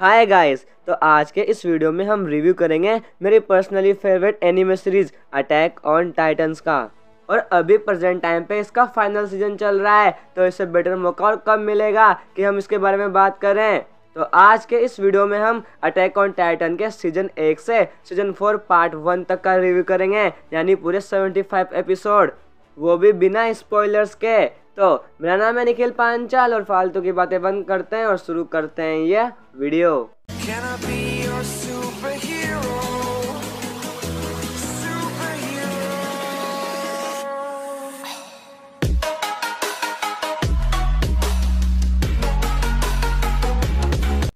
Hi guys तो आज के इस वीडियो में हम रिव्यू करेंगे मेरी personally favourite anime series attack on titans का। और अभी प्रेजेंट टाइम पे इसका फाइनल सीज़न चल रहा है तो इससे बेटर मौका और कब मिलेगा कि हम इसके बारे में बात करें। तो आज के इस वीडियो में हम अटैक ऑन टाइटन के सीज़न एक से सीज़न फोर पार्ट वन तक का रिव्यू करेंगे, यानी पूरे सेवेंटी फाइव एपिसोड वो भी बिना स्पॉयलर्स के। तो मेरा नाम है निखिल पांचाल और फालतू की बातें बंद करते हैं और शुरू करते हैं ये वीडियो.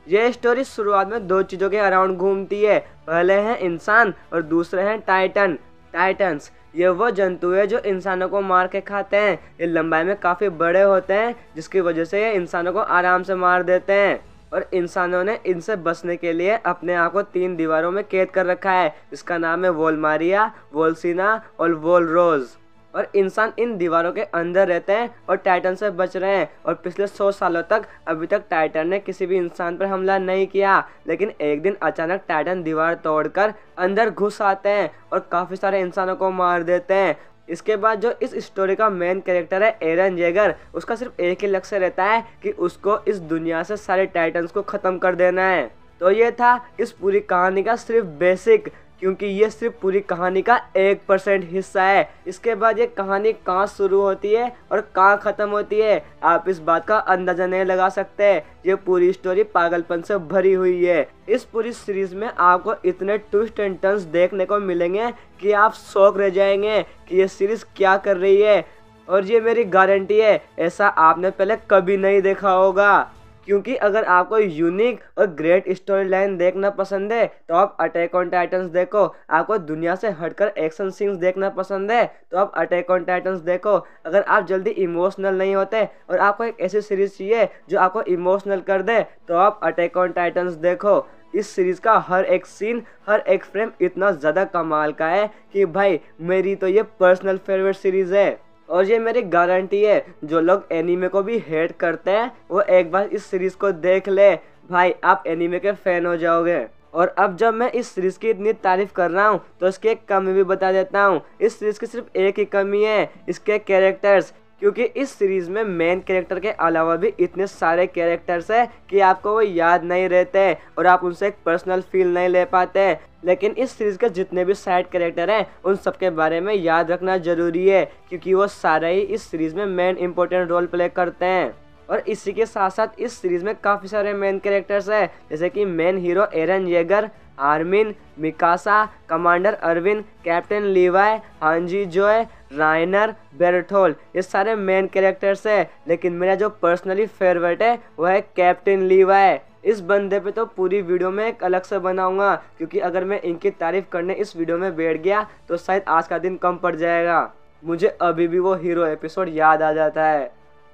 ये स्टोरी शुरुआत में दो चीज़ों के अराउंड घूमती है। पहले हैं इंसान और दूसरे हैं टाइटन टाइटन्स ये वो जंतु है जो इंसानों को मार के खाते हैं। ये लंबाई में काफ़ी बड़े होते हैं, जिसकी वजह से ये इंसानों को आराम से मार देते हैं। और इंसानों ने इनसे बचने के लिए अपने आप को तीन दीवारों में कैद कर रखा है इसका नाम है वोलमारिया, वोलसिना और वोलरोज। और इंसान इन दीवारों के अंदर रहते हैं और टाइटन से बच रहे हैं। और पिछले सौ सालों तक, अभी तक टाइटन ने किसी भी इंसान पर हमला नहीं किया। लेकिन एक दिन अचानक टाइटन दीवार तोड़कर अंदर घुस आते हैं और काफ़ी सारे इंसानों को मार देते हैं। इसके बाद जो इस स्टोरी का मेन कैरेक्टर है एरन जेगर उसका सिर्फ़ एक ही लक्ष्य रहता है कि उसको इस दुनिया से सारे टाइटन्स को ख़त्म कर देना है। तो ये था इस पूरी कहानी का सिर्फ़ बेसिक क्योंकि ये सिर्फ़ पूरी कहानी का एक परसेंट हिस्सा है। इसके बाद ये कहानी कहाँ शुरू होती है और कहाँ ख़त्म होती है, आप इस बात का अंदाज़ा नहीं लगा सकते। ये पूरी स्टोरी पागलपन से भरी हुई है। इस पूरी सीरीज़ में आपको इतने ट्विस्ट एंड टर्न्स देखने को मिलेंगे कि आप शौक रह जाएँगे कि ये सीरीज़ क्या कर रही है। और ये मेरी गारंटी है, ऐसा आपने पहले कभी नहीं देखा होगा। क्योंकि अगर आपको यूनिक और ग्रेट स्टोरी लाइन देखना पसंद है तो आप अटैक ऑन टाइटन्स देखो। आपको दुनिया से हटकर एक्शन सीन्स देखना पसंद है तो आप अटैक ऑन टाइटन्स देखो। अगर आप जल्दी इमोशनल नहीं होते और आपको एक ऐसी सीरीज़ चाहिए जो आपको इमोशनल कर दे तो आप अटैक ऑन टाइटन्स देखो। इस सीरीज़ का हर एक सीन हर एक फ्रेम इतना ज़्यादा कमाल का है कि भाई, मेरी तो ये पर्सनल फेवरेट सीरीज़ है। और ये मेरी गारंटी है, जो लोग एनीमे को भी हेट करते हैं, वो एक बार इस सीरीज़ को देख ले। भाई, आप एनीमे के फ़ैन हो जाओगे। और अब जब मैं इस सीरीज़ की इतनी तारीफ़ कर रहा हूँ तो इसकी एक कमी भी बता देता हूँ। इस सीरीज़ की सिर्फ़ एक ही कमी है, इसके कैरेक्टर्स क्योंकि इस सीरीज़ में मेन कैरेक्टर के अलावा भी इतने सारे कैरेक्टर्स हैं कि आपको वो याद नहीं रहते और आप उनसे एक पर्सनल फील नहीं ले पाते। लेकिन इस सीरीज़ के जितने भी साइड कैरेक्टर हैं, उन सब के बारे में याद रखना ज़रूरी है, क्योंकि वो सारे ही इस सीरीज़ में मेन इंपॉर्टेंट रोल प्ले करते हैं। और इसी के साथ साथ इस सीरीज़ में काफ़ी सारे मेन कैरेक्टर्स हैं, जैसे कि main hero Eren Yeager Armin Mikasa commander Erwin captain Levi Hange Zoe Reiner बेरठोल ये सारे मेन कैरेक्टर्स हैं, लेकिन मेरा जो पर्सनली फेवरेट है वो है कैप्टन लीवाय इस बंदे पे तो पूरी वीडियो में एक अलग से बनाऊँगा, क्योंकि अगर मैं इनकी तारीफ़ करने इस वीडियो में बैठ गया तो शायद आज का दिन कम पड़ जाएगा। मुझे अभी भी वो हीरो एपिसोड याद आ जाता है।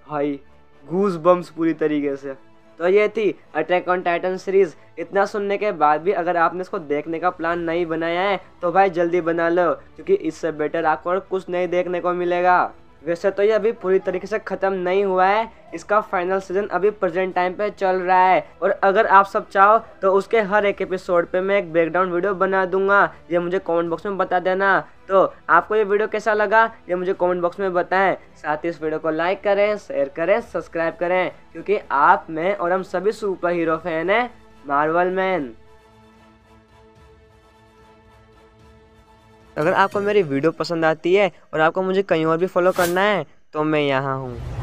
भाई घूस बम्स पूरी तरीके से। तो ये थी अटैक ऑन टाइटन सीरीज़ इतना सुनने के बाद भी अगर आपने इसको देखने का प्लान नहीं बनाया है तो भाई जल्दी बना लो, क्योंकि इससे बेटर आपको और कुछ नहीं देखने को मिलेगा। वैसे तो ये अभी पूरी तरीके से ख़त्म नहीं हुआ है। इसका फाइनल सीज़न अभी प्रेजेंट टाइम पे चल रहा है। और अगर आप सब चाहो तो उसके हर एक एपिसोड पे मैं एक ब्रेकडाउन वीडियो बना दूँगा। ये मुझे कमेंट बॉक्स में बता देना। तो आपको ये वीडियो कैसा लगा, ये मुझे कमेंट बॉक्स में बताएँ। साथ ही इस वीडियो को लाइक करें शेयर करें सब्सक्राइब करें। क्योंकि आप, मैं और हम सभी सुपर हीरो फ़ैन हैं मार्वल मैन अगर आपको मेरी वीडियो पसंद आती है और आपको मुझे कहीं और भी फॉलो करना है तो मैं यहाँ हूँ।